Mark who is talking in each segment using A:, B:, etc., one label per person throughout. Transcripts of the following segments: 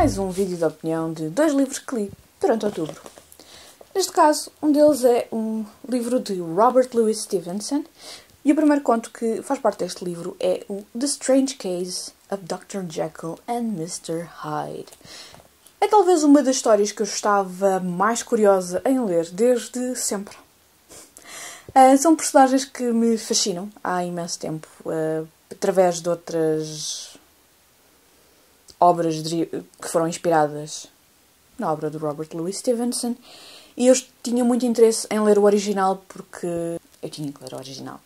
A: mais um vídeo de opinião de dois livros que li durante outubro. Neste caso, um deles é um livro de Robert Louis Stevenson e o primeiro conto que faz parte deste livro é o The Strange Case of Dr. Jekyll and Mr. Hyde. É talvez uma das histórias que eu estava mais curiosa em ler desde sempre. Uh, são personagens que me fascinam há imenso tempo, uh, através de outras obras que foram inspiradas na obra do Robert Louis Stevenson e eu tinha muito interesse em ler o original porque eu tinha que ler o original.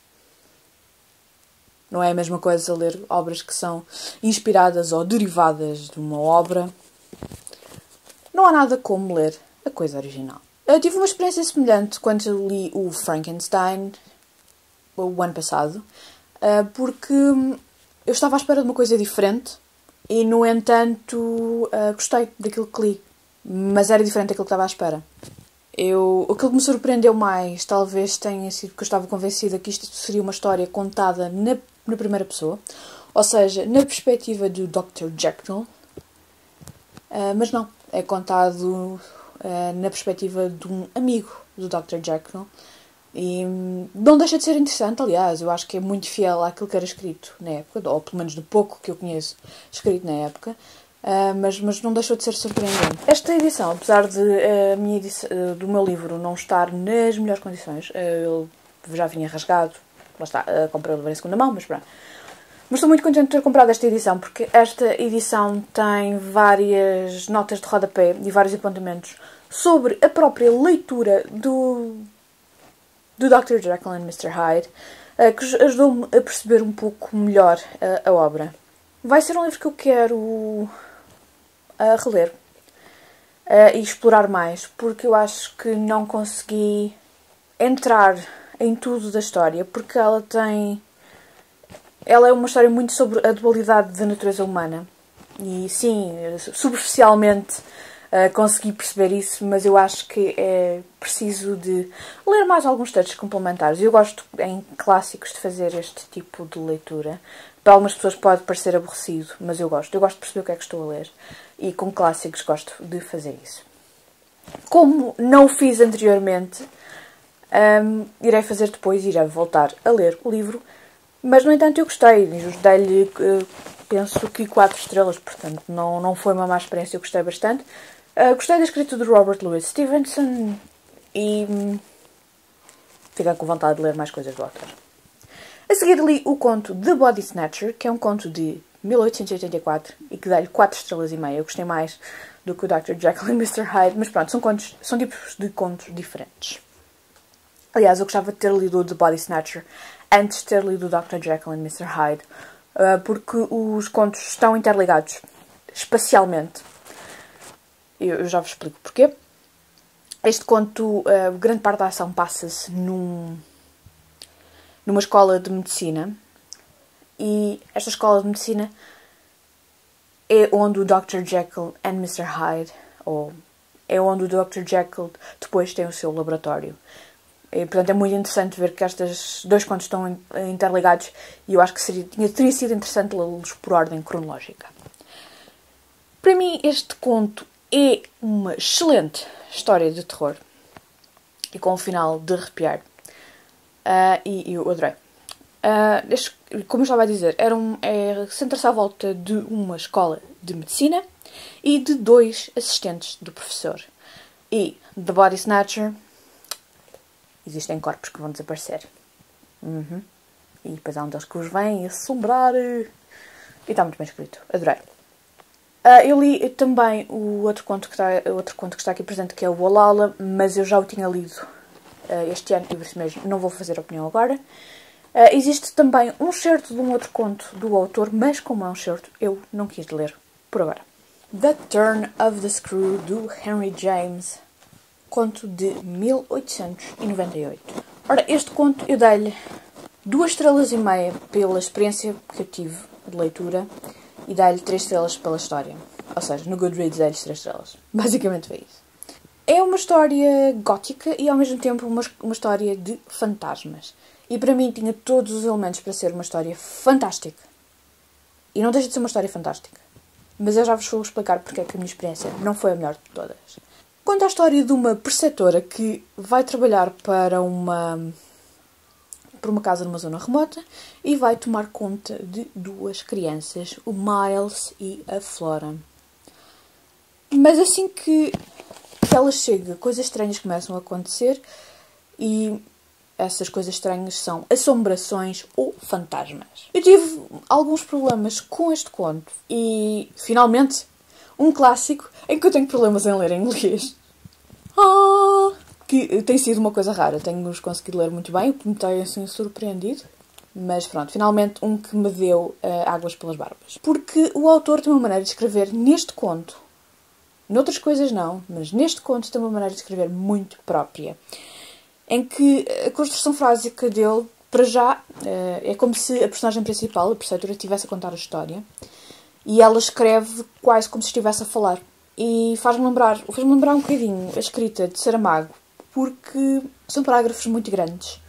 A: Não é a mesma coisa ler obras que são inspiradas ou derivadas de uma obra. Não há nada como ler a coisa original. Eu tive uma experiência semelhante quando li o Frankenstein o ano passado, eh, porque eu estava à espera de uma coisa diferente e, no entanto, uh, gostei daquilo que li. Mas era diferente daquilo que estava à espera. Eu, aquilo que me surpreendeu mais talvez tenha sido que eu estava convencida que isto seria uma história contada na, na primeira pessoa, ou seja, na perspectiva do Dr. Jekyll, uh, mas não, é contado uh, na perspectiva de um amigo do Dr. Jekyll, e não deixa de ser interessante, aliás, eu acho que é muito fiel àquilo que era escrito na época, ou pelo menos do pouco que eu conheço escrito na época, uh, mas, mas não deixou de ser surpreendente. Esta edição, apesar de uh, minha edição, uh, do meu livro não estar nas melhores condições, ele já vinha rasgado, lá está, comprei o em segunda mão, mas pronto. Mas estou muito contente de ter comprado esta edição, porque esta edição tem várias notas de rodapé e vários apontamentos sobre a própria leitura do, do Dr. Jekyll and Mr. Hyde, uh, que ajudou-me a perceber um pouco melhor uh, a obra. Vai ser um livro que eu quero uh, reler e explorar mais, porque eu acho que não consegui entrar em tudo da história, porque ela tem. Ela é uma história muito sobre a dualidade da natureza humana. E sim, superficialmente uh, consegui perceber isso, mas eu acho que é preciso de ler mais alguns textos complementares. Eu gosto em clássicos de fazer este tipo de leitura. Para algumas pessoas pode parecer aborrecido, mas eu gosto. Eu gosto de perceber o que é que estou a ler. E com clássicos gosto de fazer isso. Como não o fiz anteriormente, um, irei fazer depois, irei voltar a ler o livro. Mas, no entanto, eu gostei. Dei-lhe, uh, penso que 4 estrelas, portanto, não, não foi uma má experiência. Eu gostei bastante. Uh, gostei da escrita de Robert Louis Stevenson e hum, fiquei com vontade de ler mais coisas do autor. A seguir li o conto The Body Snatcher, que é um conto de 1884 e que dá-lhe 4 estrelas e meia. Eu gostei mais do que o Dr. Jekyll e Mr. Hyde, mas pronto, são, contos, são tipos de contos diferentes. Aliás, eu gostava de ter lido o The Body Snatcher antes de ter lido o Dr. Jekyll e Mr. Hyde, uh, porque os contos estão interligados espacialmente. Eu, já vos explico porquê. Este conto, uh, grande parte da ação passa-se num, numa escola de medicina e esta escola de medicina é onde o Dr. Jekyll and Mr. Hyde, ou é onde o Dr. Jekyll depois tem o seu laboratório. E, portanto, é muito interessante ver que estes dois contos estão interligados e eu acho que seria, teria sido interessante lê-los por ordem cronológica. Para mim, este conto é uma excelente história de terror e com um final de arrepiar. Uh, e, e eu adorei. Uh, como eu estava a dizer, era um, é, centra-se à volta de uma escola de medicina e de dois assistentes do professor. E The Body Snatcher existem corpos que vão desaparecer. Uhum. E depois há um deles que os vem assombrar. E está muito bem escrito. Adorei. Uh, eu li também o outro conto, que está, outro conto que está aqui presente, que é o Olala, mas eu já o tinha lido uh, este ano e por isso mesmo não vou fazer opinião agora. Uh, existe também um certo de um outro conto do autor, mas como é um certo, eu não quis ler por agora. The Turn of the Screw, do Henry James, conto de 1898. Ora, este conto eu dei-lhe duas estrelas e meia pela experiência que eu tive de leitura e dá-lhe 3 estrelas pela história. Ou seja, no Goodreads dá-lhe 3 estrelas. Basicamente foi isso. É uma história gótica e ao mesmo tempo uma, uma história de fantasmas. E para mim tinha todos os elementos para ser uma história fantástica. E não deixa de ser uma história fantástica. mas eu já vos vou explicar porque é que a minha experiência não foi a melhor de todas. Conta a história de uma preceptora que vai trabalhar para uma para uma casa numa zona remota e vai tomar conta de duas crianças, o Miles e a Flora. Mas assim que, que ela chega, coisas estranhas começam a acontecer e essas coisas estranhas são assombrações ou fantasmas. Eu tive alguns problemas com este conto e, finalmente, um clássico em que eu tenho problemas em ler em inglês. Que tem sido uma coisa rara. Tenho-os conseguido ler muito bem, o que me tem assim surpreendido. Mas pronto, finalmente um que me deu uh, águas pelas barbas. Porque o autor tem uma maneira de escrever neste conto, noutras coisas não, mas neste conto tem uma maneira de escrever muito própria em que a construção frásica dele, para já, eh, é como se a personagem principal, a preceptora, estivesse a contar a história e ela escreve quase como se estivesse a falar. E faz-me lembrar, faz-me lembrar um bocadinho a escrita de Saramago, porque são parágrafos muito grandes.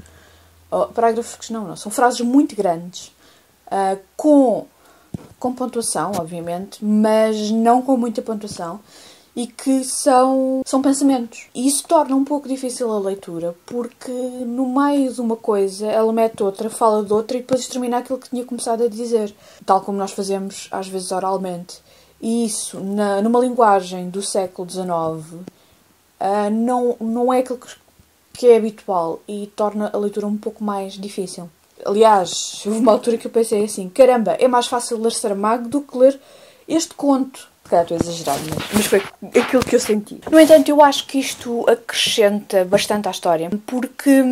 A: Oh, parágrafos não, não, são frases muito grandes, uh, com, com pontuação, obviamente, mas não com muita pontuação e que são, são pensamentos. E isso torna um pouco difícil a leitura, porque no meio de uma coisa ela mete outra, fala de outra e depois termina aquilo que tinha começado a dizer, tal como nós fazemos às vezes oralmente. E isso, na, numa linguagem do século XIX, uh, não, não é aquilo que, é habitual e torna a leitura um pouco mais difícil. Aliás, houve uma altura que eu pensei assim: caramba, é mais fácil ler Saramago do que ler este conto calhar estou mas, mas foi aquilo que eu senti. No entanto, eu acho que isto acrescenta bastante à história, porque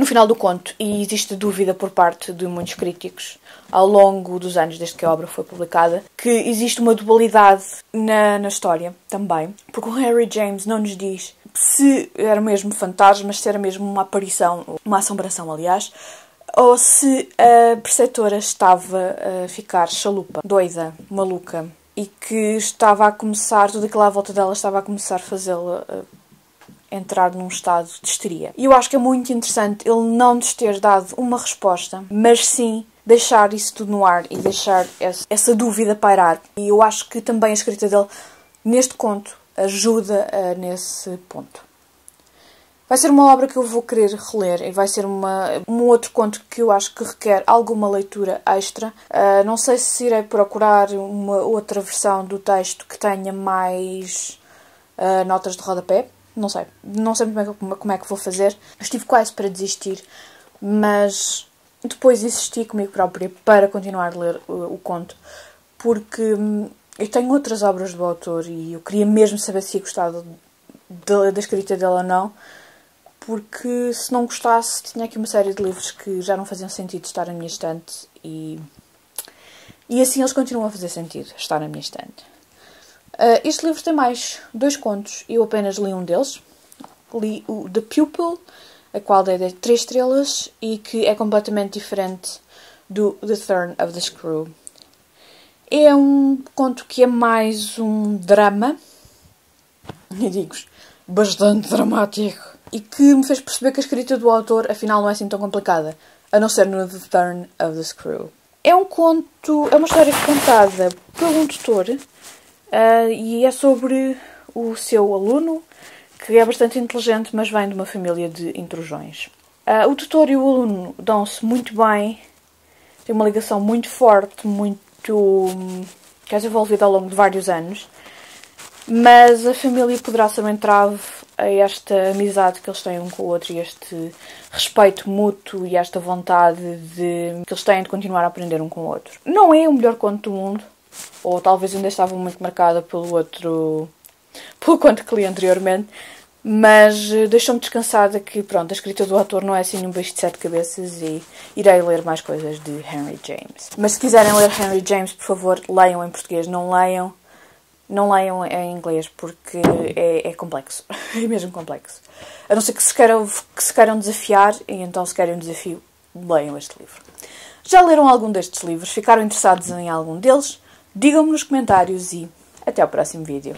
A: no final do conto, e existe dúvida por parte de muitos críticos ao longo dos anos desde que a obra foi publicada, que existe uma dualidade na, na história também, porque o Harry James não nos diz se era mesmo fantasma, se era mesmo uma aparição, uma assombração, aliás, ou se a preceptora estava a ficar chalupa, doida, maluca, e que estava a começar, tudo aquilo à volta dela estava a começar a fazê-la uh, entrar num estado de histeria. E eu acho que é muito interessante ele não nos ter dado uma resposta, mas sim deixar isso tudo no ar e deixar essa, dúvida pairar. E eu acho que também a escrita dele neste conto ajuda uh, nesse ponto. Vai ser uma obra que eu vou querer reler e vai ser uma, um outro conto que eu acho que requer alguma leitura extra. Uh, não sei se irei procurar uma outra versão do texto que tenha mais uh, notas de rodapé. Não sei. Não sei muito bem como é que vou fazer. Estive quase para desistir, mas depois insisti comigo própria para continuar a ler o, o conto, porque hum, eu tenho outras obras do autor e eu queria mesmo saber se ia gostar da escrita dele ou não porque se não gostasse tinha aqui uma série de livros que já não faziam sentido estar na minha estante e, e assim eles continuam a fazer sentido estar na minha estante. Uh, este livro tem mais dois contos, eu apenas li um deles. Li o The Pupil, a qual dei de três estrelas e que é completamente diferente do The Turn of the Screw. É um conto que é mais um drama, e digo bastante dramático e que me fez perceber que a escrita do autor afinal não é assim tão complicada, a não ser no The Turn of the Screw. É um conto, é uma história contada por um tutor uh, e é sobre o seu aluno, que é bastante inteligente, mas vem de uma família de intrusões. Uh, o tutor e o aluno dão-se muito bem, têm uma ligação muito forte, muito. que é desenvolvida ao longo de vários anos, mas a família poderá ser um entrave a esta amizade que eles têm um com o outro e este respeito mútuo e esta vontade de que eles têm de continuar a aprender um com o outro. Não é o melhor conto do mundo, ou talvez ainda estava muito marcada pelo outro pelo conto que li anteriormente, mas eh, deixou-me descansada que pronto, a escrita do autor não é assim um bicho de sete cabeças e irei ler mais coisas de Henry James. Mas se quiserem ler Henry James, por favor, leiam em português, não leiam não leiam em inglês porque é, é, complexo. É mesmo complexo. A não ser que se, queiram, que se queiram desafiar, e então se querem um desafio, leiam este livro. Já leram algum destes livros? Ficaram interessados em algum deles? Digam-me nos comentários e até ao próximo vídeo.